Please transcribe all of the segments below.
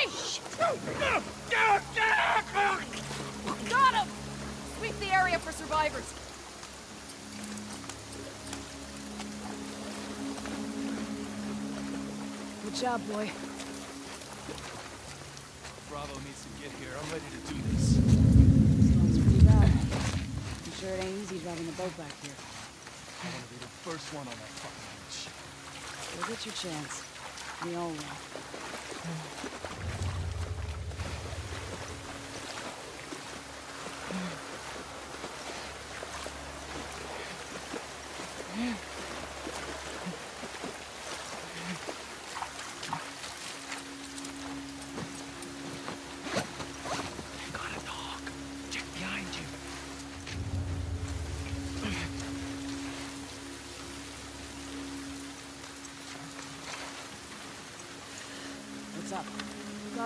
time! Got him! Sweep the area for survivors. Good job, boy. Bravo needs to get here. I'm ready to do this. Storm's pretty bad. I'm sure it ain't easy driving a boat back here. I want to be the first one on that fucking beach. You'll get your chance. We all will.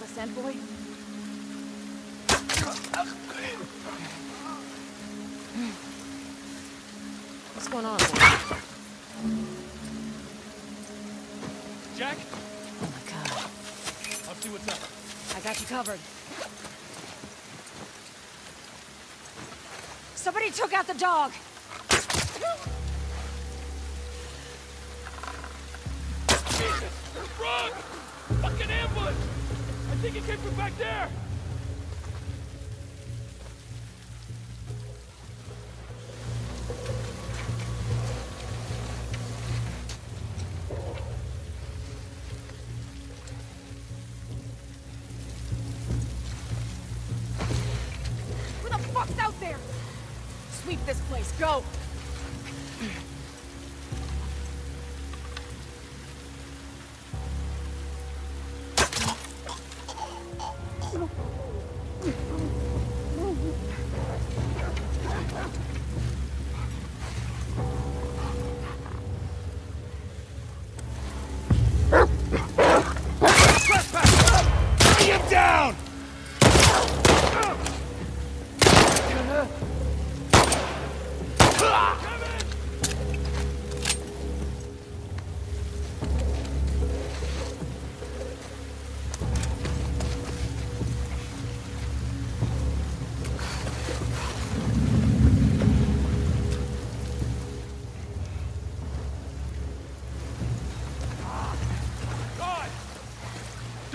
A scent, boy? What's going on, boy? Jack, Oh my god. I'll see what's up. I got you covered. Somebody took out the dog. Think it came from back there! The fuck's out there? Sweep this place. Go.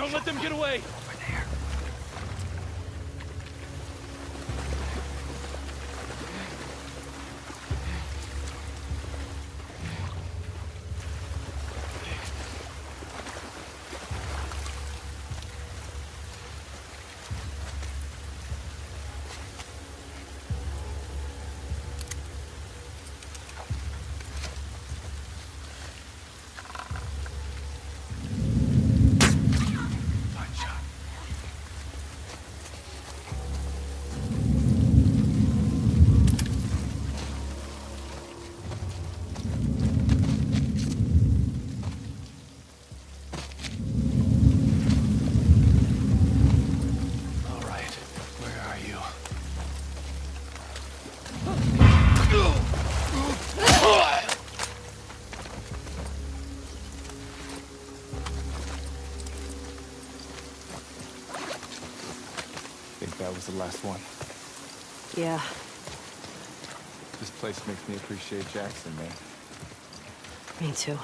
Don't let them get away! Last one. Yeah. This place makes me appreciate Jackson, man. Me too.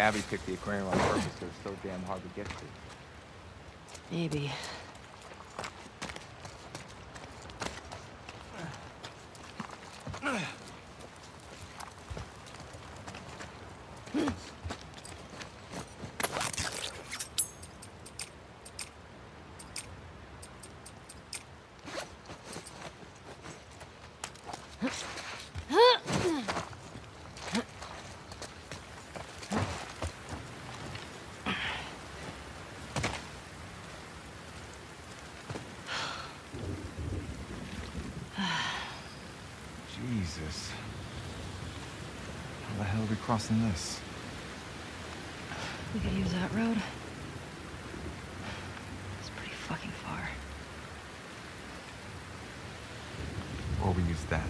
Abby picked the aquarium on purpose so it's so damn hard to get to. Maybe. Jesus. How the hell are we crossing this? We could use that road. It's pretty fucking far. Or we use that.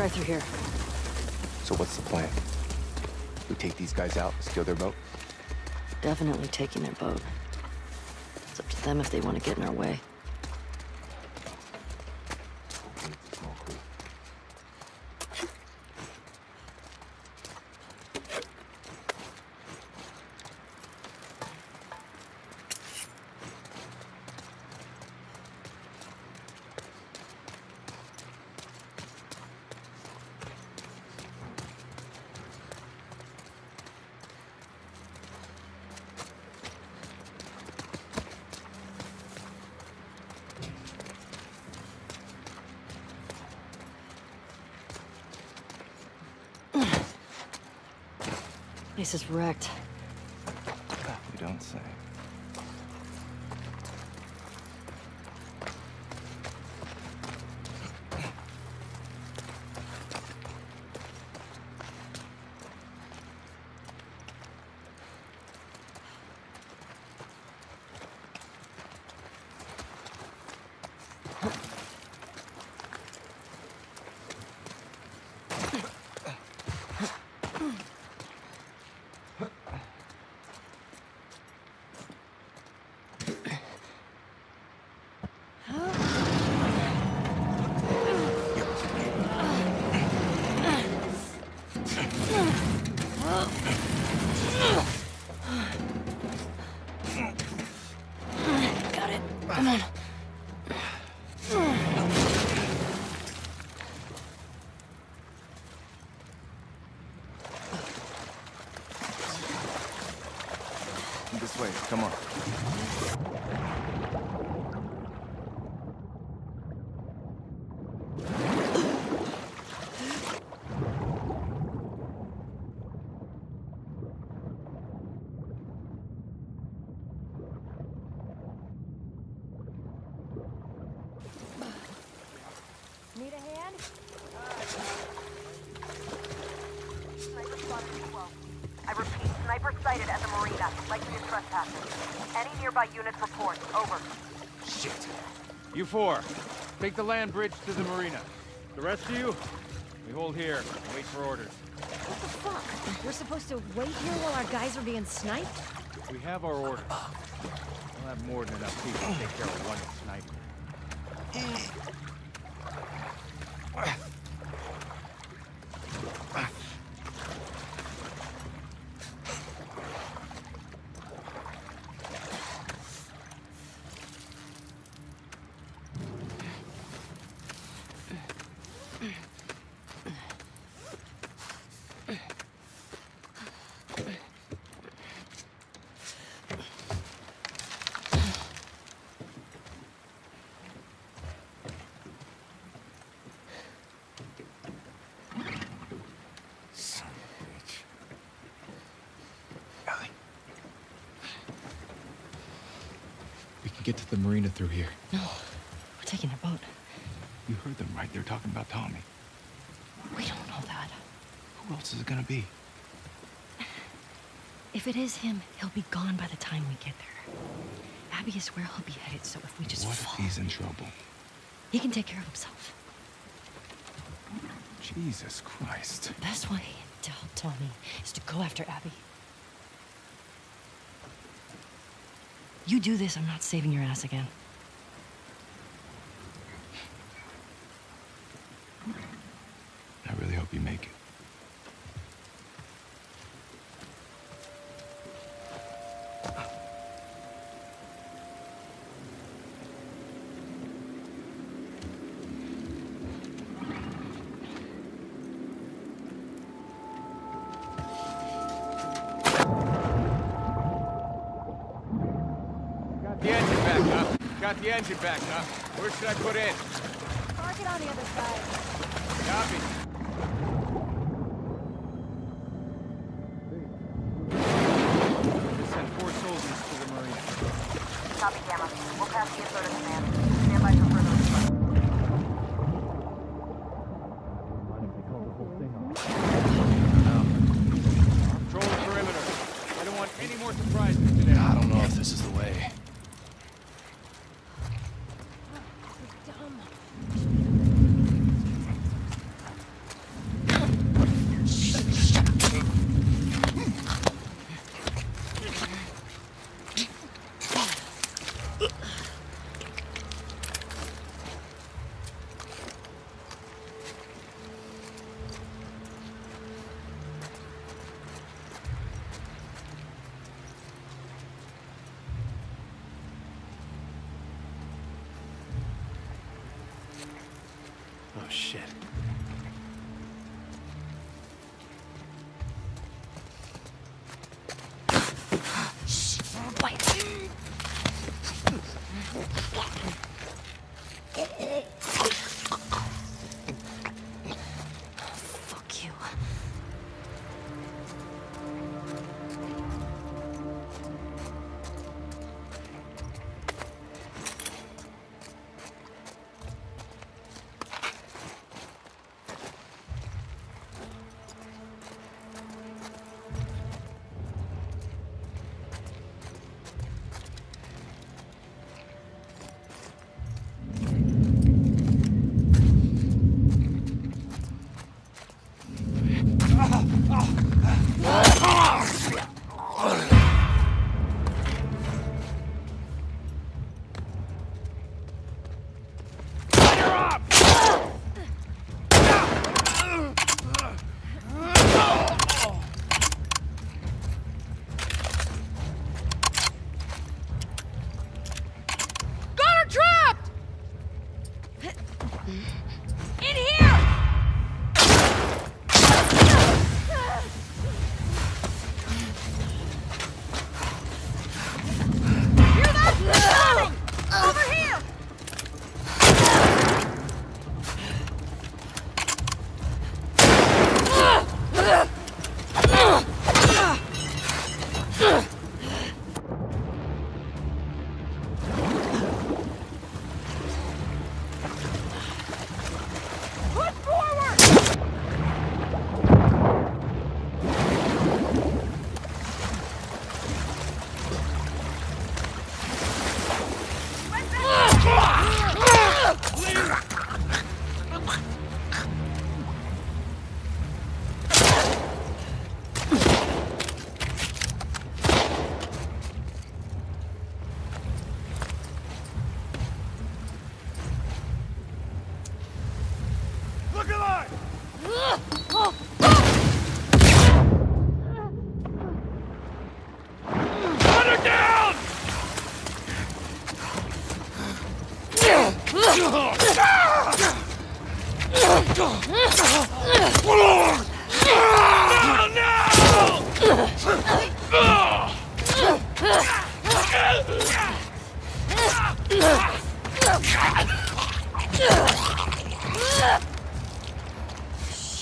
Try through here. So what's the plan? We take these guys out, steal their boat? Definitely taking their boat. It's up to them if they want to get in our way. Place is wrecked. Come on. Need a hand? Sniper spotted as well. I repeat, sniper sighted at the marina, likely a trespasser. Any nearby units report. Over. Shit. You four, take the land bridge to the marina. The rest of you, we hold here and wait for orders. What the fuck? We're supposed to wait here while our guys are being sniped? We have our orders. We'll have more than enough people to take care of one sniper. Eh. Can get to the marina through here. No, we're taking their boat. You heard them, right? They're talking about Tommy. We don't know that. Who else is it gonna be? If it is him, he'll be gone by the time we get there. Abby is where he'll be headed, so if we just what if he's in trouble? he can take care of himself. Jesus Christ. The best way to help Tommy is to go after Abby. You do this, I'm not saving your ass again. Got the engine back, huh? Where should I put in? Park it on the other side. Copy.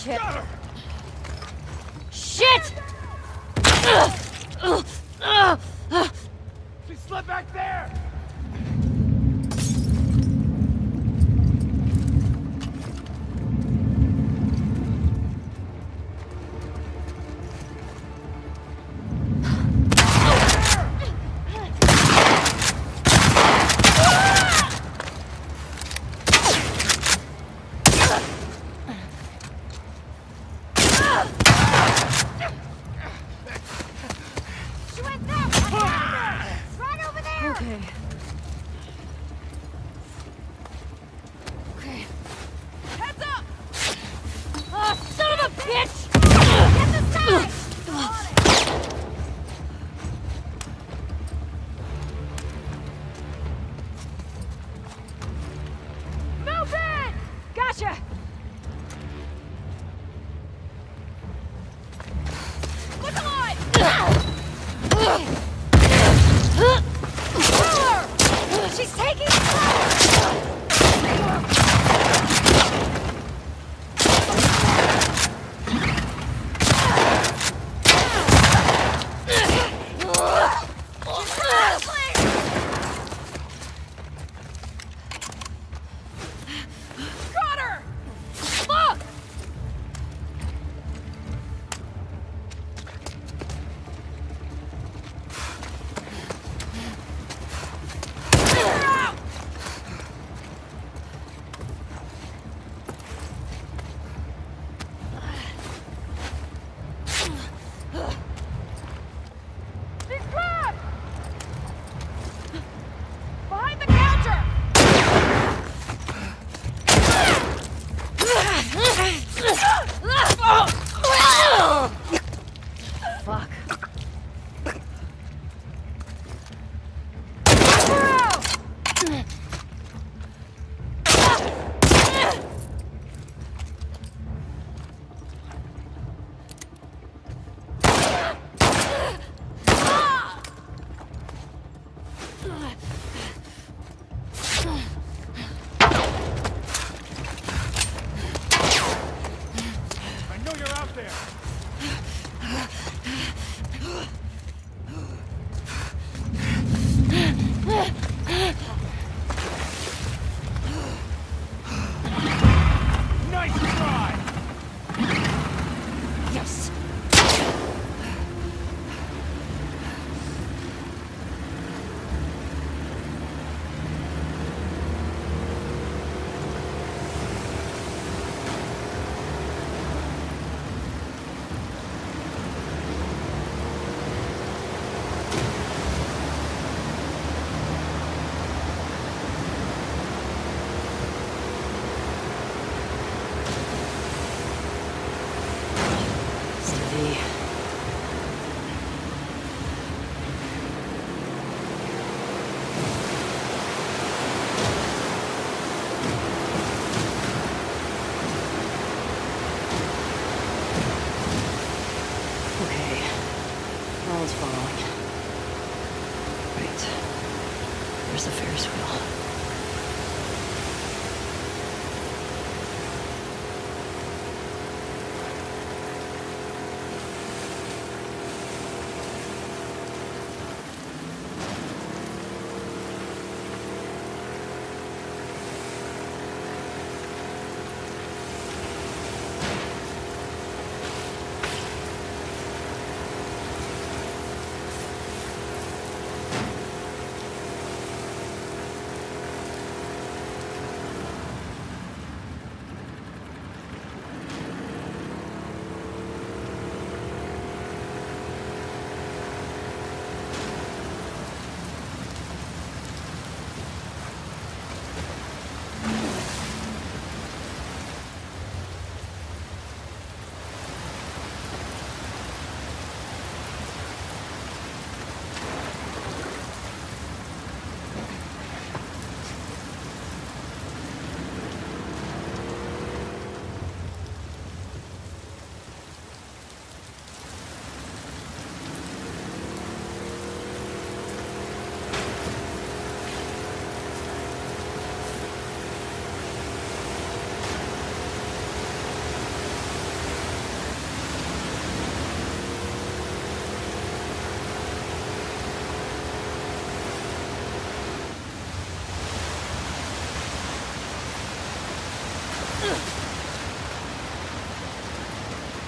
Shit! Okay.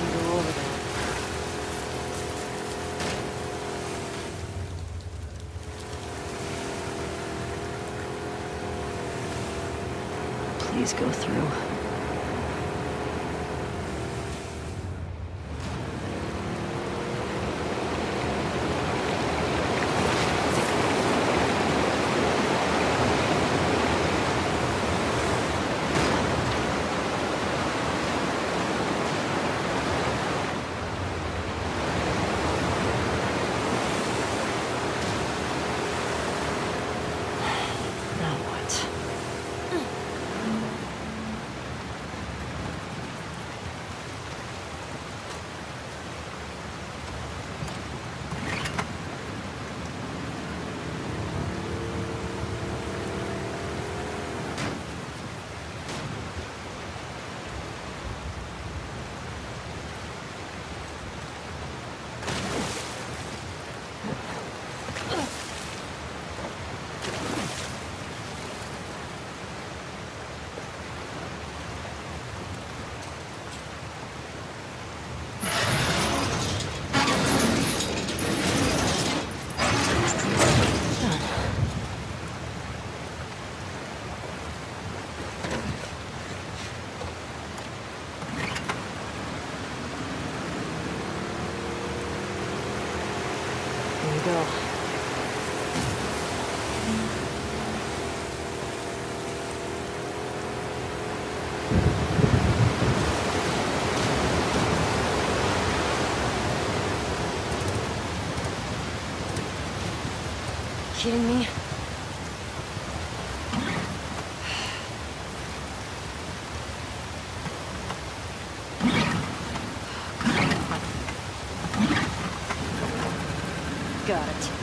Can go over there. Please go through. Now what? Here we go. Kidding me? Got it.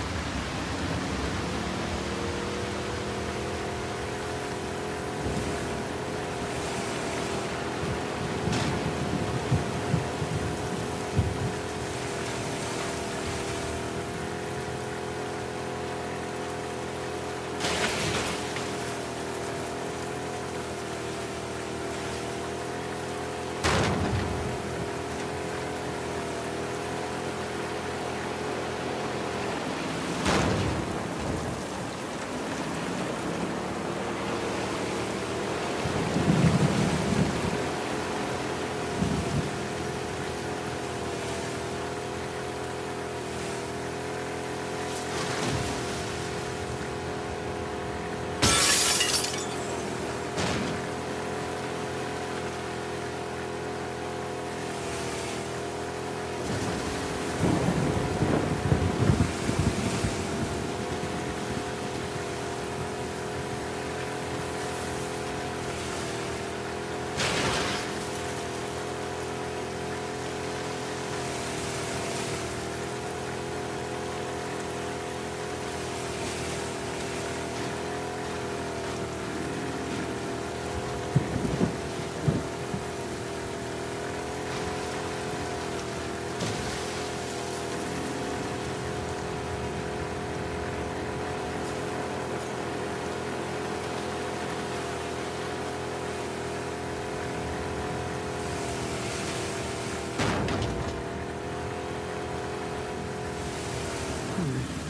음.